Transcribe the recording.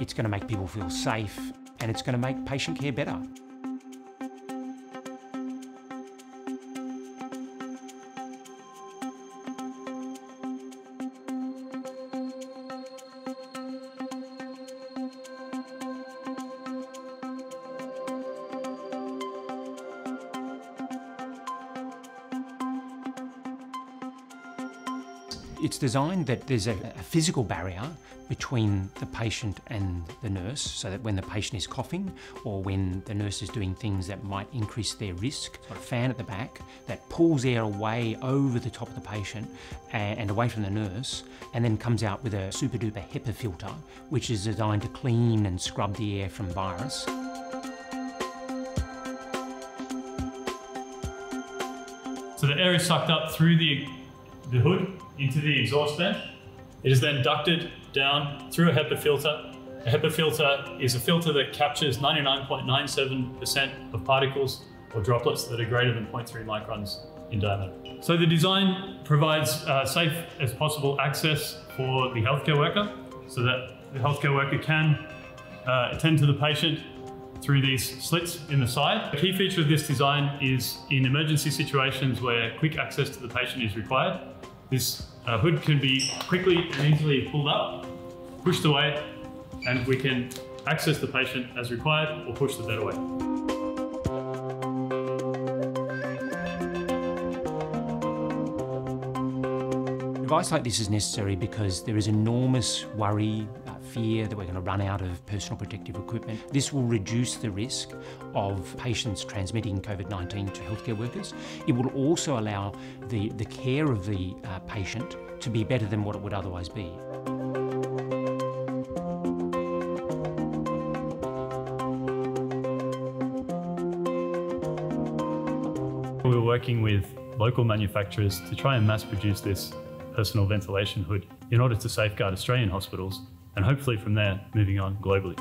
it's going to make people feel safe, and it's going to make patient care better. It's designed that there's a, a, physical barrier between the patient and the nurse so that when the patient is coughing or when the nurse is doing things that might increase their risk, got a fan at the back that pulls air away over the top of the patient and, and away from the nurse and then comes out with a super duper HEPA filter which is designed to clean and scrub the air from virus. So the air is sucked up through the, the hood into the exhaust vent. It is then ducted down through a HEPA filter. A HEPA filter is a filter that captures 99.97% of particles or droplets that are greater than 0.3 microns in diameter. So the design provides uh, safe as possible access for the healthcare worker so that the healthcare worker can uh, attend to the patient through these slits in the side. A key feature of this design is in emergency situations where quick access to the patient is required, this uh, hood can be quickly and easily pulled up, pushed away, and we can access the patient as required or push the bed away. Advice like this is necessary because there is enormous worry, uh, fear that we're going to run out of personal protective equipment. This will reduce the risk of patients transmitting COVID-19 to healthcare workers. It will also allow the, the care of the uh, patient to be better than what it would otherwise be. We're working with local manufacturers to try and mass produce this personal ventilation hood in order to safeguard Australian hospitals and hopefully from there moving on globally.